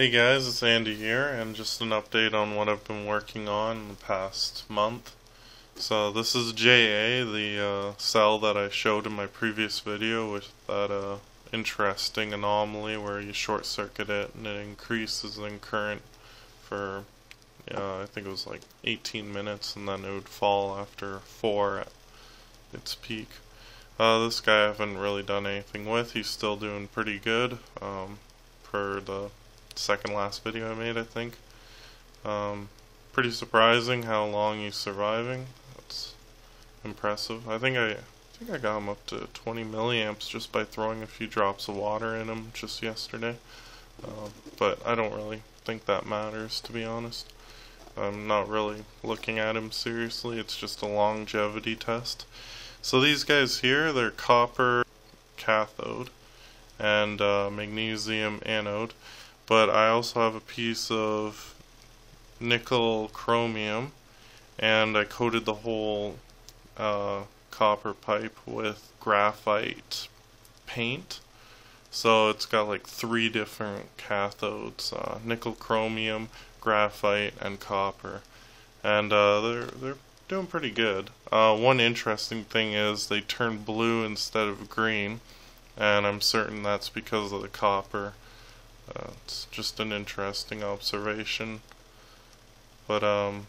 Hey guys, it's Andy here, and just an update on what I've been working on in the past month. So this is JA, the uh, cell that I showed in my previous video with that uh, interesting anomaly where you short circuit it and it increases in current for, uh, I think it was like 18 minutes, and then it would fall after 4 at its peak. Uh, this guy I haven't really done anything with, he's still doing pretty good um, per the second last video I made, I think. Um, pretty surprising how long he's surviving. That's impressive. I think I, I think I got him up to 20 milliamps just by throwing a few drops of water in him just yesterday. Uh, but I don't really think that matters, to be honest. I'm not really looking at him seriously. It's just a longevity test. So these guys here, they're copper cathode and uh, magnesium anode but I also have a piece of nickel chromium and I coated the whole uh, copper pipe with graphite paint. So it's got like three different cathodes uh, nickel chromium graphite and copper. And uh, they're they're doing pretty good. Uh, one interesting thing is they turn blue instead of green and I'm certain that's because of the copper uh, it's just an interesting observation. But, um,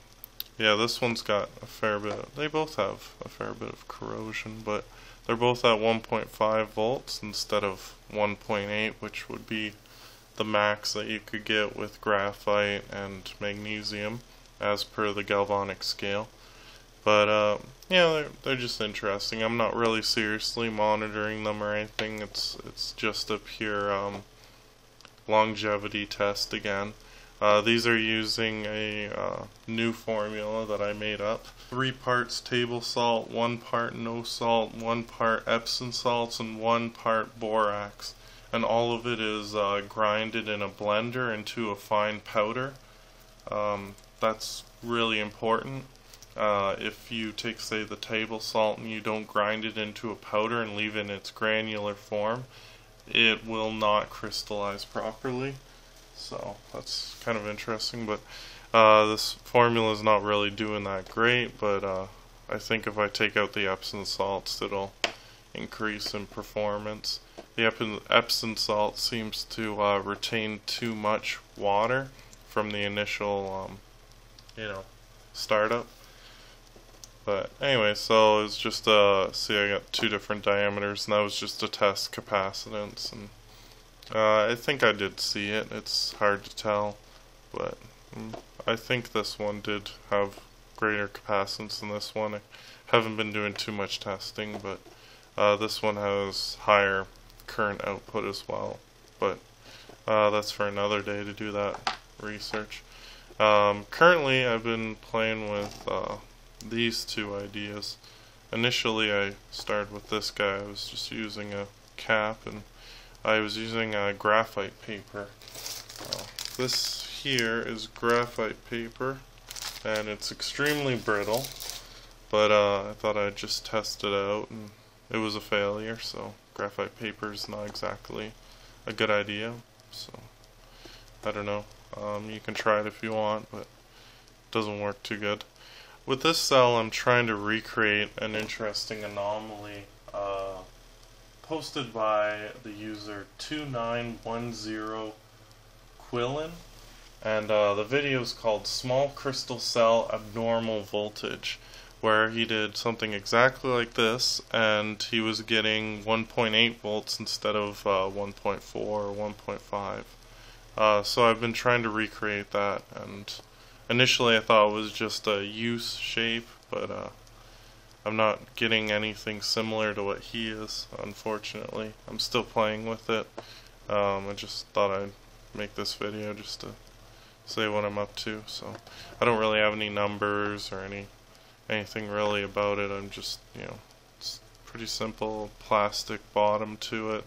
yeah, this one's got a fair bit, of, they both have a fair bit of corrosion, but they're both at 1.5 volts instead of 1.8, which would be the max that you could get with graphite and magnesium as per the galvanic scale. But, uh, yeah, they're, they're just interesting. I'm not really seriously monitoring them or anything. It's, it's just a pure, um, longevity test again. Uh, these are using a uh, new formula that I made up. Three parts table salt, one part no salt, one part Epsom salts, and one part borax. And all of it is uh, grinded in a blender into a fine powder. Um, that's really important. Uh, if you take, say, the table salt and you don't grind it into a powder and leave it in its granular form, it will not crystallize properly. So that's kind of interesting, but uh, this formula is not really doing that great, but uh, I think if I take out the Epsom salts, it'll increase in performance. The Epsom salt seems to uh, retain too much water from the initial, um, you know, startup. But anyway, so it's just uh see I got two different diameters and that was just to test capacitance and uh, I think I did see it. It's hard to tell, but um, I think this one did have greater capacitance than this one. I haven't been doing too much testing, but uh, this one has higher current output as well. But uh, that's for another day to do that research. Um, currently, I've been playing with uh, these two ideas. Initially I started with this guy, I was just using a cap and I was using a graphite paper. Uh, this here is graphite paper and it's extremely brittle but uh, I thought I'd just test it out and it was a failure so graphite paper is not exactly a good idea so I don't know um, you can try it if you want but it doesn't work too good with this cell, I'm trying to recreate an interesting anomaly uh, posted by the user 2910 Quillen. And uh, the video is called Small Crystal Cell Abnormal Voltage, where he did something exactly like this, and he was getting 1.8 volts instead of uh, 1.4 or 1.5. Uh, so I've been trying to recreate that, and Initially I thought it was just a use shape, but uh, I'm not getting anything similar to what he is, unfortunately. I'm still playing with it. Um, I just thought I'd make this video just to say what I'm up to. So I don't really have any numbers or any anything really about it. I'm just, you know, it's pretty simple plastic bottom to it.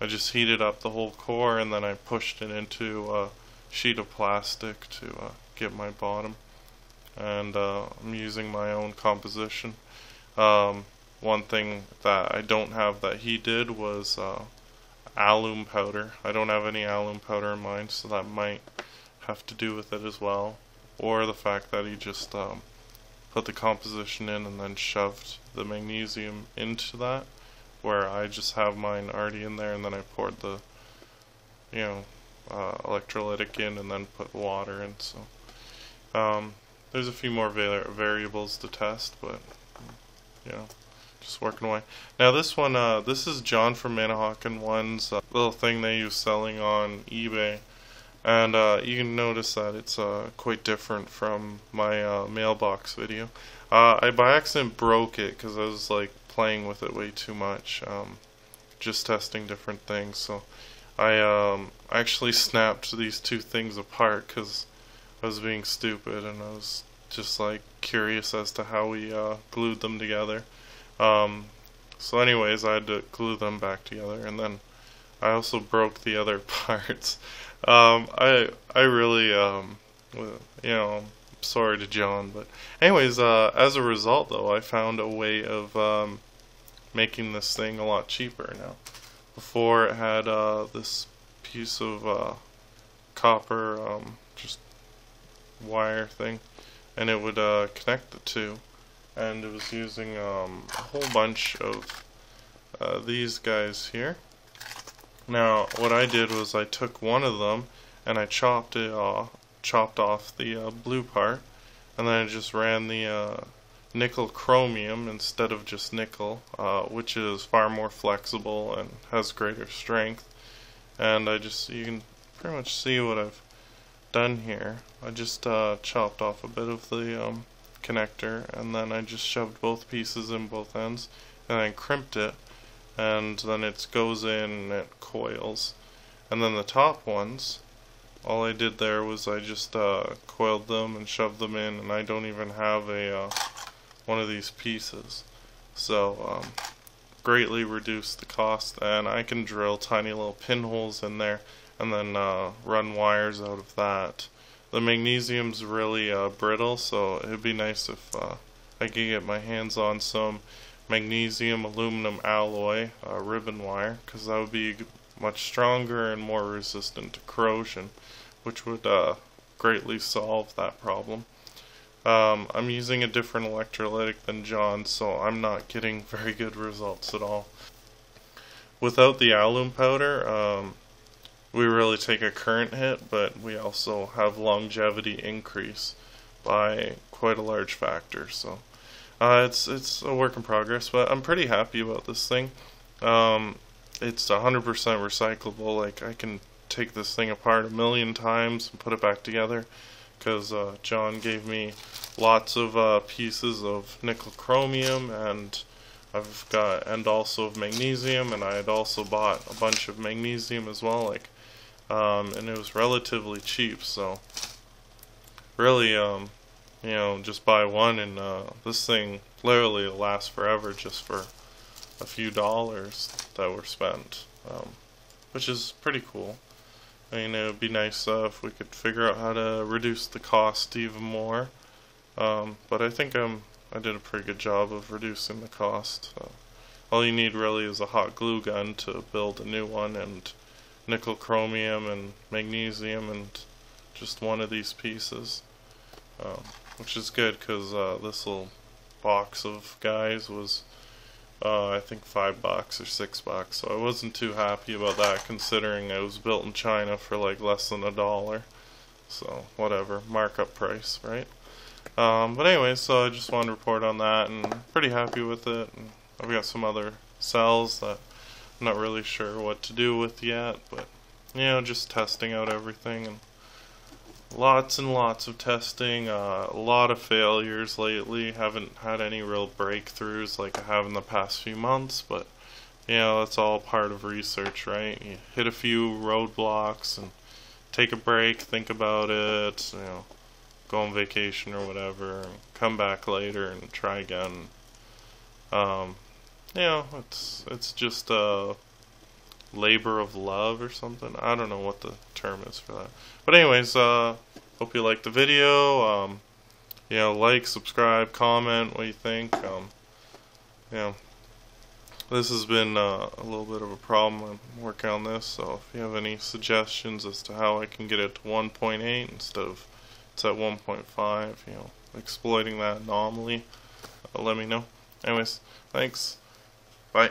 I just heated up the whole core and then I pushed it into a sheet of plastic to uh, get my bottom and uh, I'm using my own composition. Um, one thing that I don't have that he did was uh, alum powder. I don't have any alum powder in mind, so that might have to do with it as well. Or the fact that he just um, put the composition in and then shoved the magnesium into that, where I just have mine already in there and then I poured the, you know, uh, electrolytic in and then put water in. So um, there's a few more va variables to test, but you know, just working away. Now this one, uh, this is Jon from Manahawkin One's uh, little thing they use selling on eBay. And uh, you can notice that it's uh, quite different from my uh, mailbox video. Uh, I by accident broke it because I was like playing with it way too much, um, just testing different things. So I um, actually snapped these two things apart because I was being stupid and I was just like curious as to how we uh, glued them together. Um, so anyways, I had to glue them back together and then I also broke the other parts. Um, I I really um, you know sorry to Jon, but anyways, uh, as a result though, I found a way of um, making this thing a lot cheaper now. Before it had uh, this piece of uh, copper um, wire thing, and it would uh, connect the two, and it was using um, a whole bunch of uh, these guys here. Now, what I did was I took one of them and I chopped it off, chopped off the uh, blue part, and then I just ran the uh, nickel chromium instead of just nickel, uh, which is far more flexible and has greater strength. And I just, you can pretty much see what I've done here. I just uh, chopped off a bit of the um, connector and then I just shoved both pieces in both ends and I crimped it and then it goes in it coils. And then the top ones, all I did there was I just uh, coiled them and shoved them in, and I don't even have a uh, one of these pieces. So um, greatly reduced the cost, and I can drill tiny little pinholes in there and then uh, run wires out of that. The magnesium's really uh, brittle, so it'd be nice if uh, I could get my hands on some magnesium aluminum alloy uh, ribbon wire because that would be much stronger and more resistant to corrosion which would uh, greatly solve that problem. Um, I'm using a different electrolytic than Jon so I'm not getting very good results at all. Without the alum powder um, we really take a current hit but we also have longevity increase by quite a large factor so uh, it's it's a work in progress, but I'm pretty happy about this thing. Um, it's 100% recyclable. Like I can take this thing apart a million times and put it back together because uh, Jon gave me lots of uh, pieces of nickel chromium and I've got and also of magnesium and I had also bought a bunch of magnesium as well like um, and it was relatively cheap so really um, you know, just buy one and uh, this thing literally will last forever just for a few dollars that were spent, um, which is pretty cool. I mean, it would be nice uh, if we could figure out how to reduce the cost even more. Um, but I think I'm, I did a pretty good job of reducing the cost. Uh, all you need really is a hot glue gun to build a new one and nickel chromium and magnesium and just one of these pieces. Um, which is good because uh, this little box of guys was uh, I think five bucks or six bucks so I wasn't too happy about that considering it was built in China for like less than a dollar. So whatever markup price right? Um, but anyway so I just wanted to report on that and pretty happy with it. And I've got some other cells that not really sure what to do with yet but you know just testing out everything and lots and lots of testing, uh, a lot of failures lately. Haven't had any real breakthroughs like I have in the past few months, but you know, that's all part of research, right? You hit a few roadblocks and take a break, think about it, you know, go on vacation or whatever, and come back later and try again. Um, you know, it's it's just a labor of love or something. I don't know what the term is for that. But anyways, uh, hope you liked the video. Um, you know, like, subscribe, comment what you think. Um, you know, this has been uh, a little bit of a problem. I'm working on this, so if you have any suggestions as to how I can get it to 1.8 instead of it's at 1.5, you know, exploiting that anomaly, uh, let me know. Anyways, thanks. Bye.